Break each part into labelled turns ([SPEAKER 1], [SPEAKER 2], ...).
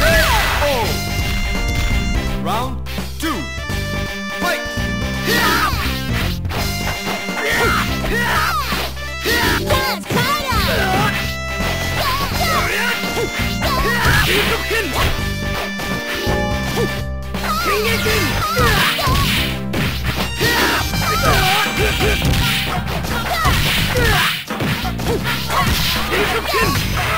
[SPEAKER 1] Round Falcon!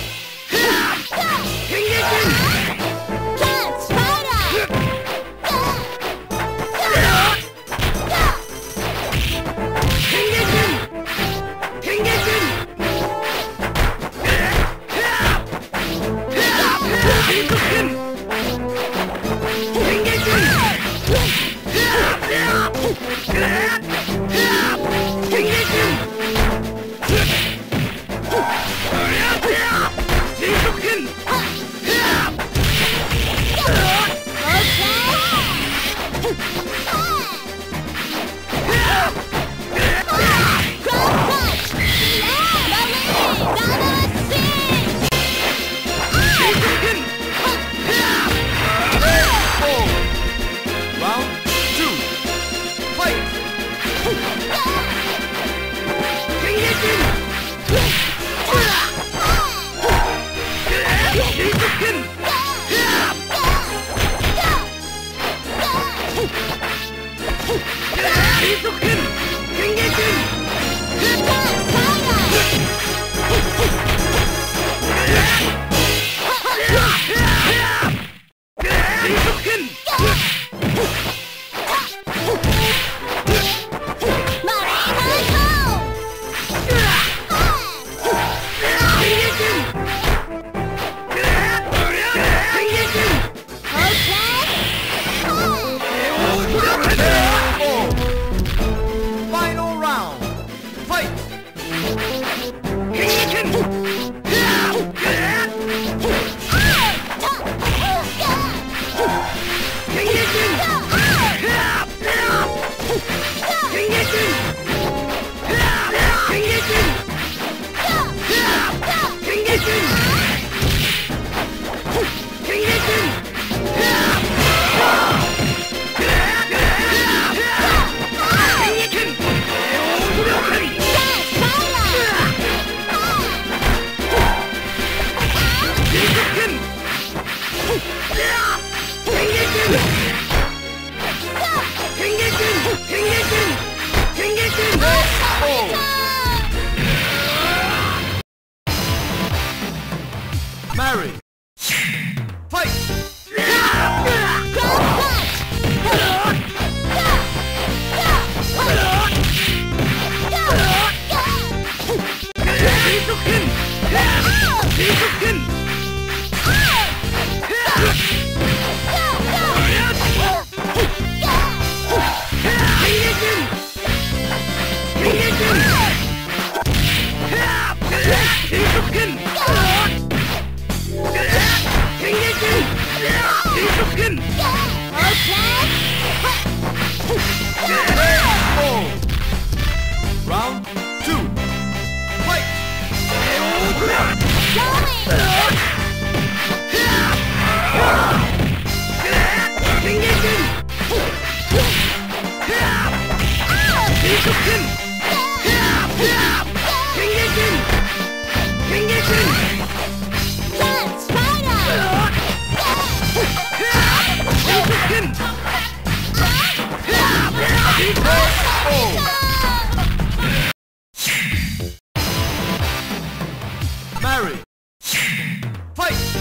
[SPEAKER 1] Oh! Larry. Oh, Right.